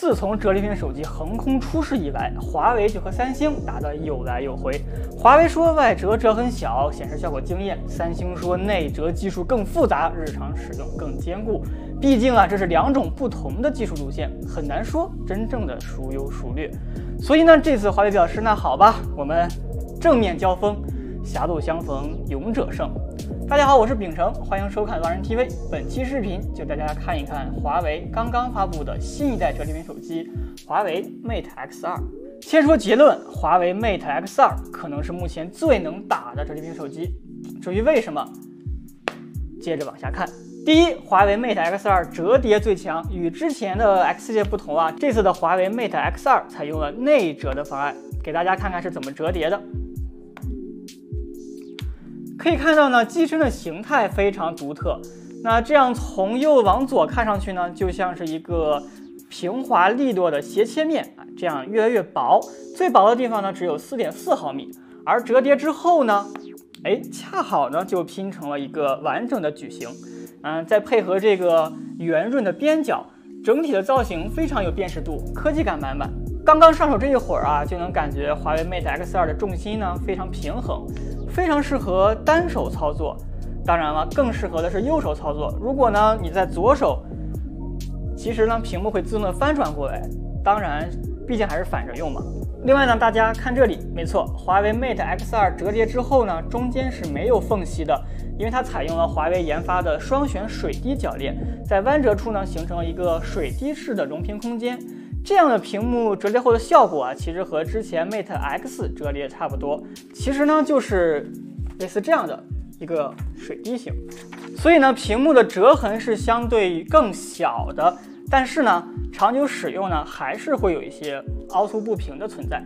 自从折叠屏手机横空出世以来，华为就和三星打得有来有回。华为说外折折痕小，显示效果惊艳；三星说内折技术更复杂，日常使用更坚固。毕竟啊，这是两种不同的技术路线，很难说真正的孰优孰劣。所以呢，这次华为表示，那好吧，我们正面交锋，狭路相逢勇者胜。大家好，我是秉承，欢迎收看狼人 TV。本期视频就带大家看一看华为刚刚发布的新一代折叠屏手机华为 Mate X2。先说结论，华为 Mate X2 可能是目前最能打的折叠屏手机。至于为什么，接着往下看。第一，华为 Mate X2 折叠最强，与之前的 X 系列不同啊，这次的华为 Mate X2 采用了内折的方案，给大家看看是怎么折叠的。可以看到呢，机身的形态非常独特。那这样从右往左看上去呢，就像是一个平滑利落的斜切面啊，这样越来越薄，最薄的地方呢只有四点四毫米。而折叠之后呢，哎，恰好呢就拼成了一个完整的矩形。嗯，再配合这个圆润的边角，整体的造型非常有辨识度，科技感满满。刚刚上手这一会儿啊，就能感觉华为 Mate X2 的重心呢非常平衡。非常适合单手操作，当然了，更适合的是右手操作。如果呢你在左手，其实呢屏幕会自动的翻转过来。当然，毕竟还是反着用嘛。另外呢，大家看这里，没错，华为 Mate X2 折叠之后呢，中间是没有缝隙的，因为它采用了华为研发的双旋水滴铰链，在弯折处呢形成了一个水滴式的容屏空间。这样的屏幕折叠后的效果啊，其实和之前 Mate X 折叠差不多。其实呢，就是类似这样的一个水滴形。所以呢，屏幕的折痕是相对更小的，但是呢，长久使用呢，还是会有一些凹凸不平的存在。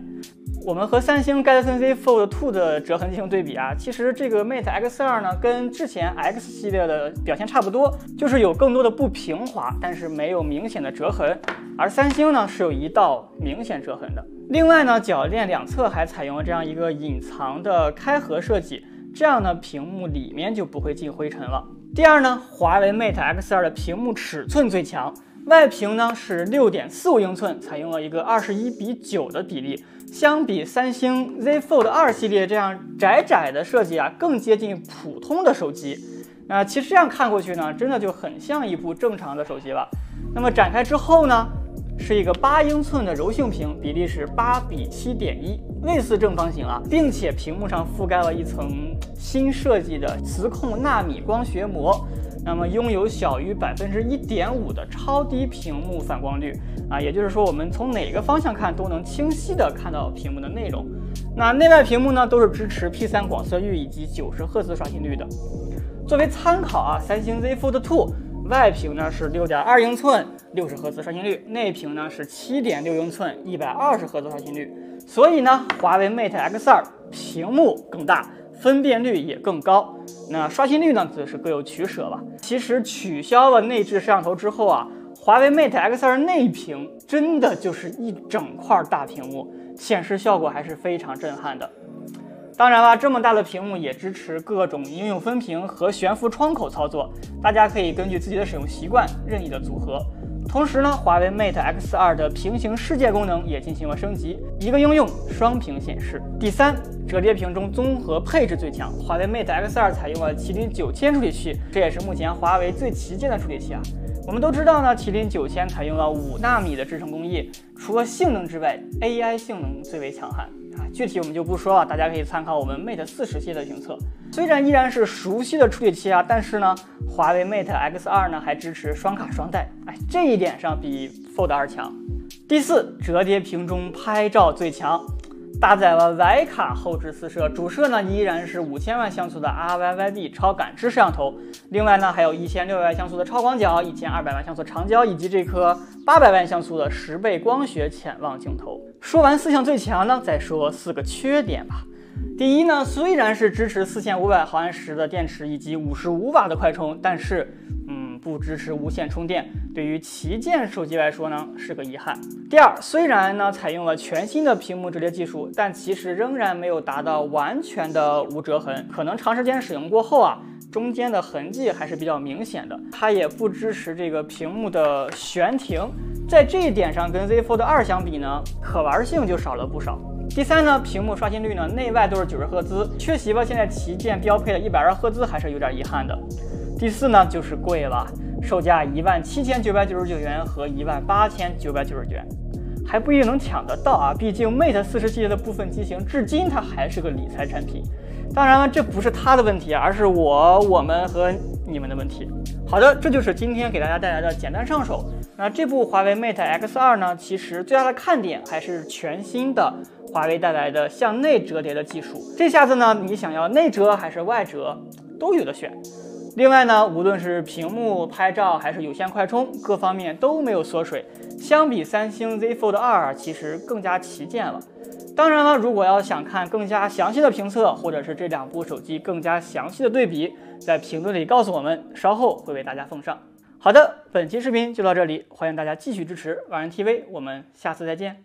我们和三星 Galaxy Z Fold 2的折痕进行对比啊，其实这个 Mate X2 呢，跟之前 X 系列的表现差不多，就是有更多的不平滑，但是没有明显的折痕。而三星呢，是有一道明显折痕的。另外呢，铰链两侧还采用了这样一个隐藏的开合设计，这样呢，屏幕里面就不会进灰尘了。第二呢，华为 Mate X2 的屏幕尺寸最强，外屏呢是六点四五英寸，采用了一个二十一比九的比例。相比三星 Z Fold 2系列这样窄窄的设计啊，更接近普通的手机。那其实这样看过去呢，真的就很像一部正常的手机了。那么展开之后呢，是一个八英寸的柔性屏，比例是八比七点一，类似正方形啊，并且屏幕上覆盖了一层新设计的磁控纳米光学膜。那么拥有小于百分之一点五的超低屏幕反光率啊，也就是说我们从哪个方向看都能清晰的看到屏幕的内容。那内外屏幕呢都是支持 P3 广色域以及九十赫兹刷新率的。作为参考啊，三星 Z Fold 2外屏呢是六点二英寸，六十赫兹刷新率，内屏呢是七点六英寸，一百二十赫兹刷新率。所以呢，华为 Mate X2 屏幕更大。分辨率也更高，那刷新率呢，则是各有取舍吧。其实取消了内置摄像头之后啊，华为 Mate X2 内屏真的就是一整块大屏幕，显示效果还是非常震撼的。当然了，这么大的屏幕也支持各种应用分屏和悬浮窗口操作，大家可以根据自己的使用习惯任意的组合。同时呢，华为 Mate X2 的平行世界功能也进行了升级，一个应用双屏显示。第三，折叠屏中综合配置最强，华为 Mate X2 采用了麒麟九千处理器，这也是目前华为最旗舰的处理器啊。我们都知道呢，麒麟九千采用了五纳米的制程工艺，除了性能之外，AI 性能最为强悍。啊，具体我们就不说了，大家可以参考我们 Mate 四十系的评测。虽然依然是熟悉的处理器啊，但是呢，华为 Mate X2 呢还支持双卡双待，哎，这一点上比 Fold 2强。第四，折叠屏中拍照最强。搭载了徕卡后置四摄，主摄呢依然是五千万像素的 RYYB 超感知摄像头，另外呢还有一千六百万像素的超广角，一千二百万像素长焦，以及这颗八百万像素的十倍光学潜望镜头。说完四项最强呢，再说四个缺点吧。第一呢，虽然是支持四千五百毫安时的电池以及五十五瓦的快充，但是嗯。不支持无线充电，对于旗舰手机来说呢是个遗憾。第二，虽然呢采用了全新的屏幕折叠技术，但其实仍然没有达到完全的无折痕，可能长时间使用过后啊，中间的痕迹还是比较明显的。它也不支持这个屏幕的悬停，在这一点上跟 Z Fold 2相比呢，可玩性就少了不少。第三呢，屏幕刷新率呢，内外都是九十赫兹，缺席吧现在旗舰标配的一百二赫兹还是有点遗憾的。第四呢，就是贵了，售价一万七千九百九十九元和一万八千九百九十九元，还不一定能抢得到啊，毕竟 Mate 四十系列的部分机型至今它还是个理财产品。当然了，这不是它的问题，而是我、我们和你们的问题。好的，这就是今天给大家带来的简单上手。那这部华为 Mate X2 呢，其实最大的看点还是全新的华为带来的向内折叠的技术。这下子呢，你想要内折还是外折，都有的选。另外呢，无论是屏幕、拍照还是有线快充，各方面都没有缩水。相比三星 Z Fold 2，其实更加旗舰了。当然了，如果要想看更加详细的评测，或者是这两部手机更加详细的对比，在评论里告诉我们，稍后会为大家奉上。好的，本期视频就到这里，欢迎大家继续支持万人 TV，我们下次再见。